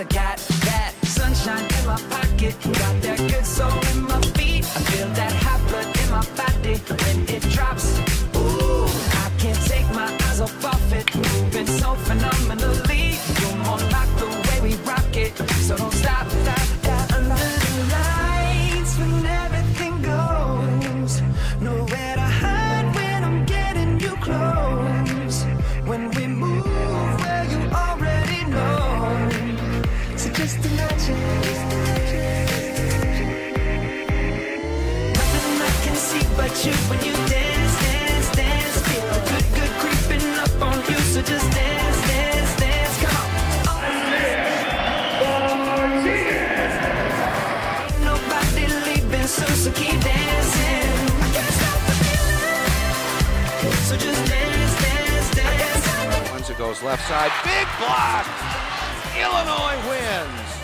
I got that sunshine in my pocket, got that good soul in my feet. I feel that hot blood in my body when it drops. Ooh, I can't take my eyes off of it, moving so phenomenally. You're more like the way we rock it, so don't stop, Nothing I can see but you when you dance, dance, dance. Feel a good, good creeping up on you. So just dance, dance, dance. Come on. Ain't nobody leaving soon, so keep dancing. I can't stop the feeling. So just dance, dance, dance. Wenza goes left side. Big block. Illinois wins.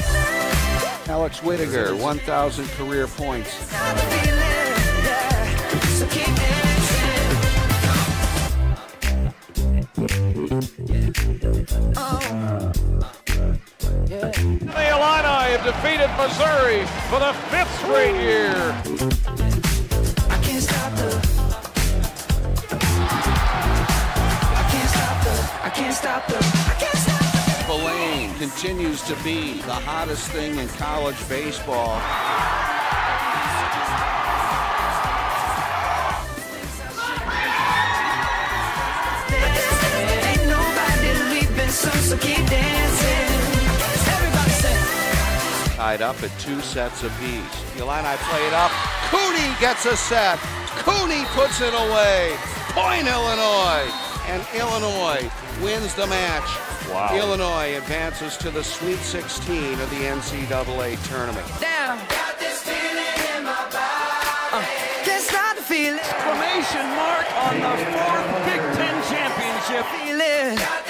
Alex Whittaker, 1,000 career points. The feeling, yeah. So keep dancing. Oh. Yeah. The Illini have defeated Missouri for the fifth straight year. I can't stop the. I can't stop the. I can't stop the. Continues to be the hottest thing in college baseball. Ain't nobody leaving soon, so keep dancing. Everybody say. Tied up at two sets apiece. Play it up. Cooney gets a set. Cooney puts it away. Point Illinois. And Illinois wins the match. Wow. Illinois advances to the Sweet 16 of the NCAA tournament. Down. Got this feeling in my body. Uh, can't stop the feeling. Exclamation mark on the fourth Big Ten championship. Feeling. Got